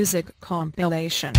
Music Compilation.